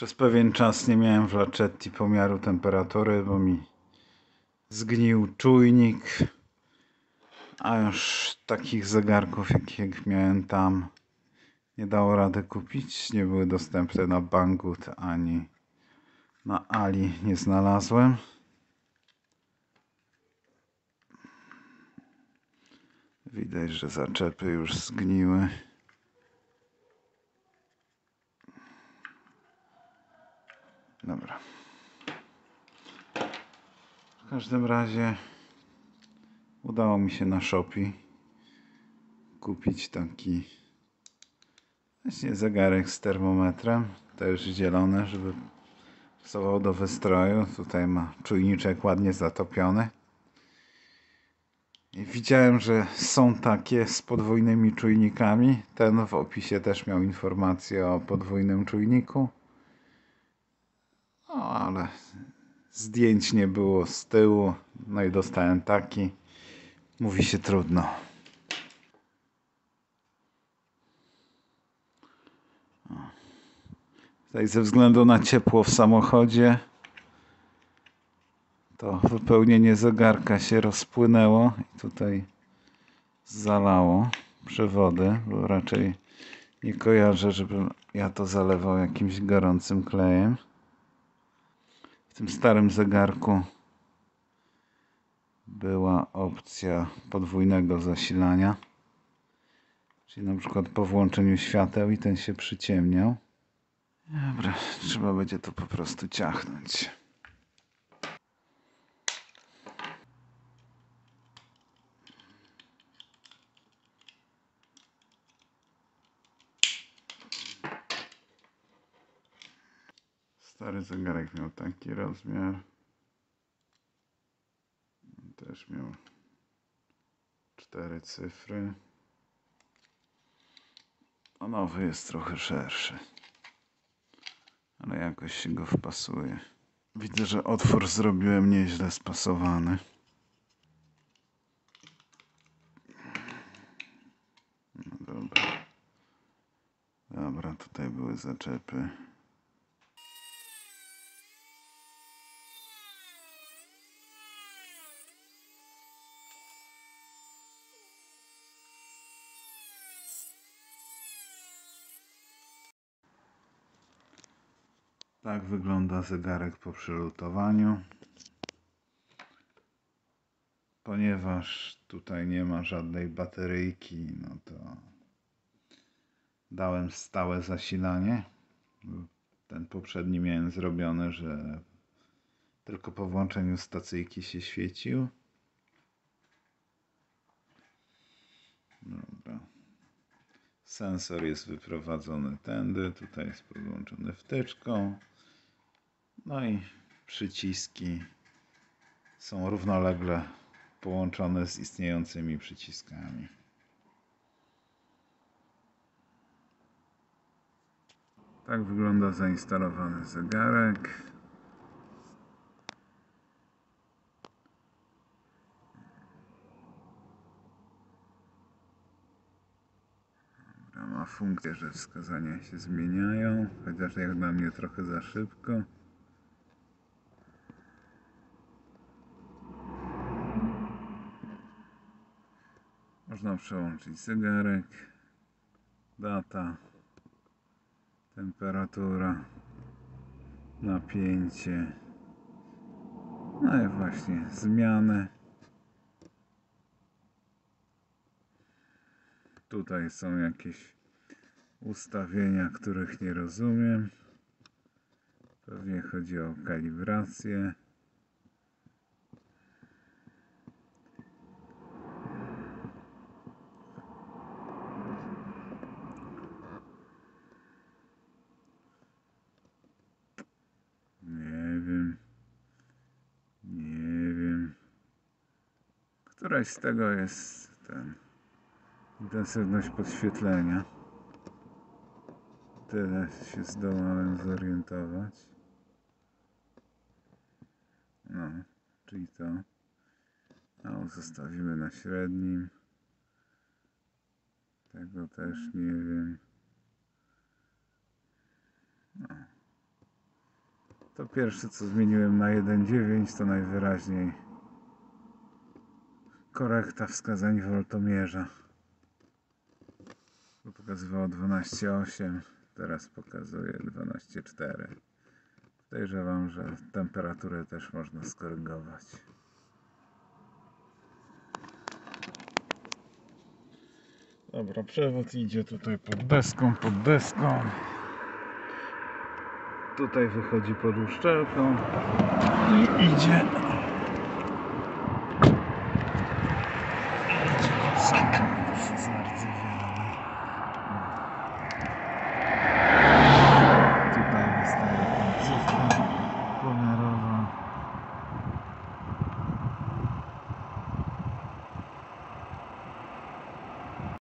Przez pewien czas nie miałem w Lacetti pomiaru temperatury, bo mi zgnił czujnik. A już takich zegarków, jakich miałem tam, nie dało rady kupić. Nie były dostępne na Banggood ani na Ali nie znalazłem. Widać, że zaczepy już zgniły. W każdym razie udało mi się na Shopee kupić taki właśnie zegarek z termometrem, też zielony, żeby pasował do wystroju. Tutaj ma czujniczek ładnie zatopiony. I widziałem, że są takie z podwójnymi czujnikami. Ten w opisie też miał informację o podwójnym czujniku. No, ale zdjęć nie było z tyłu. No i dostałem taki. Mówi się trudno. Tutaj ze względu na ciepło w samochodzie to wypełnienie zegarka się rozpłynęło i tutaj zalało przewody, bo raczej nie kojarzę, żebym ja to zalewał jakimś gorącym klejem. W tym starym zegarku była opcja podwójnego zasilania. Czyli na przykład po włączeniu świateł i ten się przyciemniał. Dobra, trzeba będzie to po prostu ciachnąć. Stary zegarek miał taki rozmiar. Też miał cztery cyfry. A nowy jest trochę szerszy. Ale jakoś się go wpasuje. Widzę, że otwór zrobiłem nieźle spasowany. No dobra. Dobra, tutaj były zaczepy. Tak wygląda zegarek po przelutowaniu. Ponieważ tutaj nie ma żadnej bateryjki, no to dałem stałe zasilanie. Ten poprzedni miałem zrobiony, że tylko po włączeniu stacyjki się świecił. Dobra. Sensor jest wyprowadzony tędy, tutaj jest podłączony wtyczką. No i przyciski są równolegle połączone z istniejącymi przyciskami. Tak wygląda zainstalowany zegarek. Ma funkcję, że wskazania się zmieniają, chociaż jak dla mnie trochę za szybko. Można przełączyć zegarek, data, temperatura, napięcie, no i właśnie zmiany. Tutaj są jakieś ustawienia, których nie rozumiem. Pewnie chodzi o kalibrację. Nie wiem. Nie wiem. Któraś z tego jest ten intensywność podświetlenia. Tyle się zdołałem zorientować. No, czyli to. No, zostawimy na średnim. Tego też nie wiem. No. To pierwsze co zmieniłem na 1.9 to najwyraźniej korekta wskazań woltomierza. Bo pokazywało 12.8, teraz pokazuje 12.4. Podejrzewam, że temperaturę też można skorygować. Dobra, przewód idzie tutaj pod deską, pod deską. Tutaj wychodzi pod uszczelką i idzie